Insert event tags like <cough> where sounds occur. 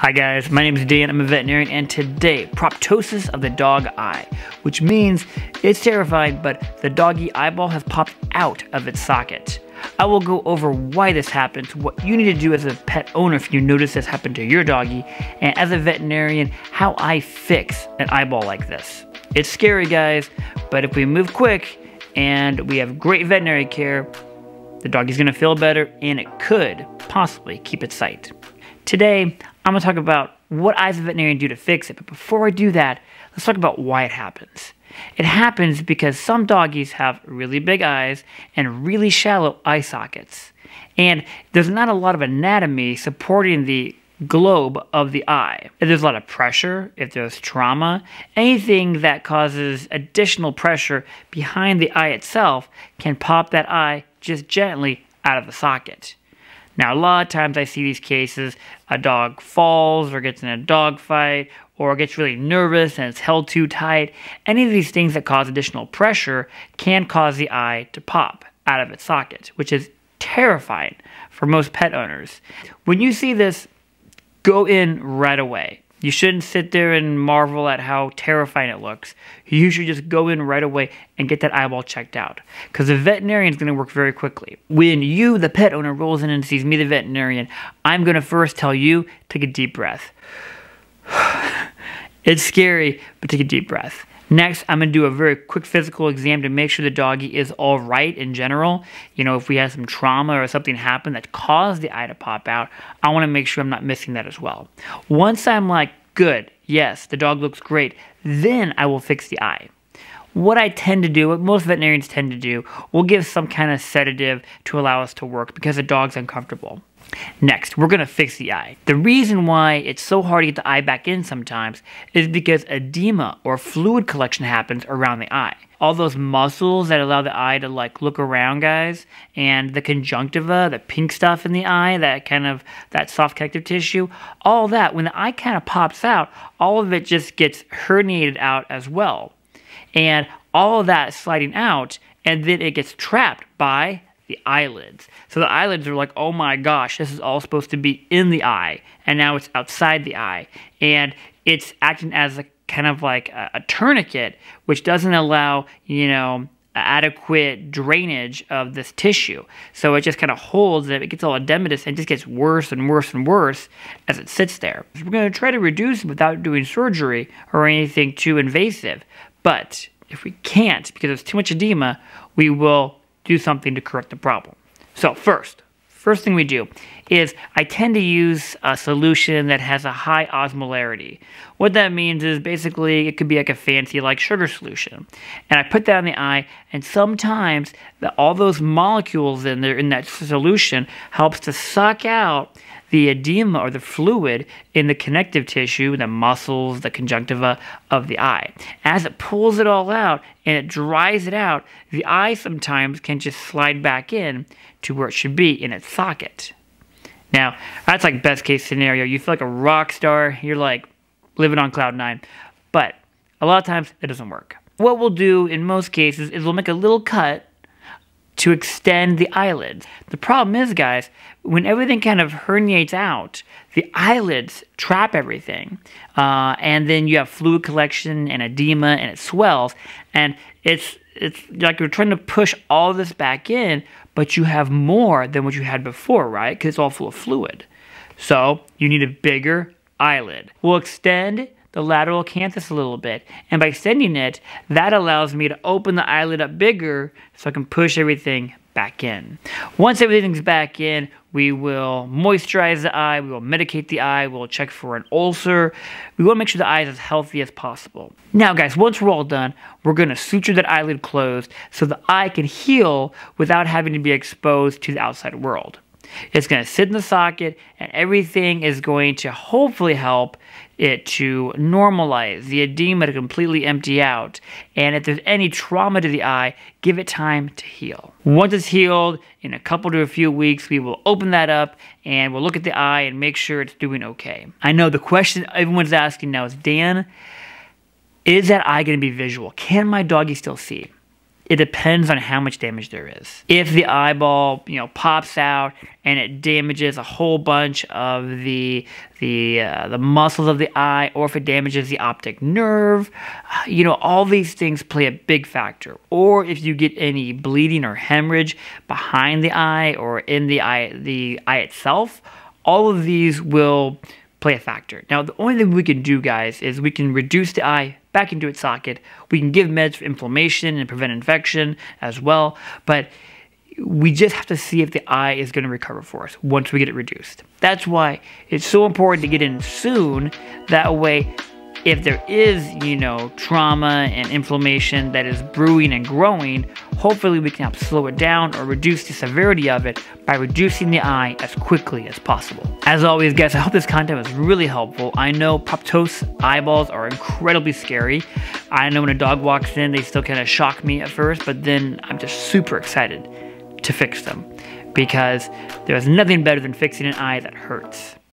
Hi guys, my name is Dan, I'm a veterinarian, and today, proptosis of the dog eye, which means it's terrifying, but the doggy eyeball has popped out of its socket. I will go over why this happens, what you need to do as a pet owner if you notice this happen to your doggy, and as a veterinarian, how I fix an eyeball like this. It's scary guys, but if we move quick and we have great veterinary care, the doggy's gonna feel better and it could possibly keep its sight. Today, I'm gonna talk about what I as a veterinarian do to fix it, but before I do that, let's talk about why it happens. It happens because some doggies have really big eyes and really shallow eye sockets. And there's not a lot of anatomy supporting the globe of the eye. If there's a lot of pressure, if there's trauma, anything that causes additional pressure behind the eye itself can pop that eye just gently out of the socket. Now, a lot of times I see these cases a dog falls or gets in a dog fight or gets really nervous and it's held too tight. Any of these things that cause additional pressure can cause the eye to pop out of its socket, which is terrifying for most pet owners. When you see this, go in right away. You shouldn't sit there and marvel at how terrifying it looks. You should just go in right away and get that eyeball checked out. Because the veterinarian is going to work very quickly. When you, the pet owner, rolls in and sees me, the veterinarian, I'm going to first tell you take a deep breath. <sighs> it's scary, but take a deep breath. Next, I'm going to do a very quick physical exam to make sure the doggy is all right in general. You know, if we have some trauma or something happened that caused the eye to pop out, I want to make sure I'm not missing that as well. Once I'm like, good, yes, the dog looks great, then I will fix the eye. What I tend to do, what most veterinarians tend to do, we'll give some kind of sedative to allow us to work because the dog's uncomfortable. Next, we're going to fix the eye. The reason why it's so hard to get the eye back in sometimes is because edema or fluid collection happens around the eye. All those muscles that allow the eye to like look around guys and the conjunctiva, the pink stuff in the eye, that kind of that soft connective tissue, all that when the eye kind of pops out, all of it just gets herniated out as well. And all of that sliding out and then it gets trapped by the eyelids. So the eyelids are like, oh my gosh, this is all supposed to be in the eye, and now it's outside the eye. And it's acting as a kind of like a, a tourniquet, which doesn't allow, you know, adequate drainage of this tissue. So it just kind of holds it, it gets all edematous and just gets worse and worse and worse as it sits there. So we're going to try to reduce it without doing surgery or anything too invasive. But if we can't because there's too much edema, we will do something to correct the problem. So first, first thing we do is I tend to use a solution that has a high osmolarity. What that means is basically it could be like a fancy like sugar solution. And I put that on the eye and sometimes the, all those molecules in there in that solution helps to suck out the edema or the fluid in the connective tissue, the muscles, the conjunctiva of the eye. As it pulls it all out and it dries it out, the eye sometimes can just slide back in to where it should be in its socket. Now, that's like best case scenario. You feel like a rock star, you're like living on cloud nine. But a lot of times it doesn't work. What we'll do in most cases is we'll make a little cut to extend the eyelids. The problem is, guys, when everything kind of herniates out, the eyelids trap everything, uh, and then you have fluid collection and edema, and it swells, and it's it's like you're trying to push all this back in, but you have more than what you had before, right? Because it's all full of fluid. So you need a bigger eyelid. We'll extend the lateral canthus a little bit. And by extending it, that allows me to open the eyelid up bigger so I can push everything back in. Once everything's back in, we will moisturize the eye, we will medicate the eye, we'll check for an ulcer. We want to make sure the eye is as healthy as possible. Now, guys, once we're all done, we're going to suture that eyelid closed so the eye can heal without having to be exposed to the outside world. It's going to sit in the socket, and everything is going to hopefully help it to normalize the edema to completely empty out. And if there's any trauma to the eye, give it time to heal. Once it's healed, in a couple to a few weeks, we will open that up and we'll look at the eye and make sure it's doing okay. I know the question everyone's asking now is Dan, is that eye going to be visual? Can my doggy still see? It depends on how much damage there is. If the eyeball, you know, pops out and it damages a whole bunch of the the uh, the muscles of the eye, or if it damages the optic nerve, uh, you know, all these things play a big factor. Or if you get any bleeding or hemorrhage behind the eye or in the eye the eye itself, all of these will play a factor. Now, the only thing we can do, guys, is we can reduce the eye back into its socket. We can give meds for inflammation and prevent infection as well, but we just have to see if the eye is going to recover for us once we get it reduced. That's why it's so important to get in soon. That way, if there is, you know, trauma and inflammation that is brewing and growing, hopefully we can help slow it down or reduce the severity of it by reducing the eye as quickly as possible. As always, guys, I hope this content was really helpful. I know proptosis eyeballs are incredibly scary. I know when a dog walks in, they still kind of shock me at first, but then I'm just super excited to fix them because there's nothing better than fixing an eye that hurts.